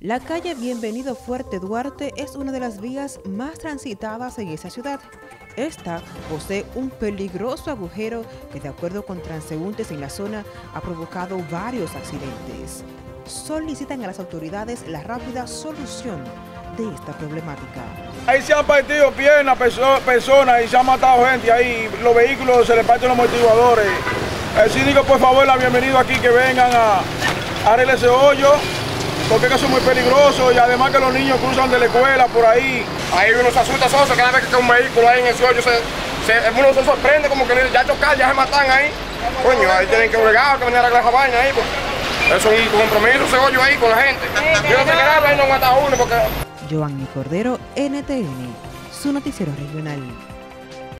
La calle Bienvenido Fuerte Duarte es una de las vías más transitadas en esa ciudad. Esta posee un peligroso agujero que de acuerdo con transeúntes en la zona ha provocado varios accidentes. Solicitan a las autoridades la rápida solución de esta problemática. Ahí se han partido piernas, personas y se han matado gente ahí. Los vehículos se les parten los amortiguadores. El síndico, por favor, la bienvenido aquí que vengan a, arreglar ese hoyo porque eso es muy peligroso y además que los niños cruzan de la escuela por ahí. Ahí uno se asusta soso cada vez que hay un vehículo ahí en ese hoyo, se, uno se sorprende como que ya chocar, ya se matan ahí. Coño, ahí tienen que obligar, que venir a arreglar esa vaina ahí, pues. Eso es un compromiso ese hoyo ahí con la gente. Yo no sé qué ahí no mata uno porque... Giovanni Cordero, NTN, su noticiero regional.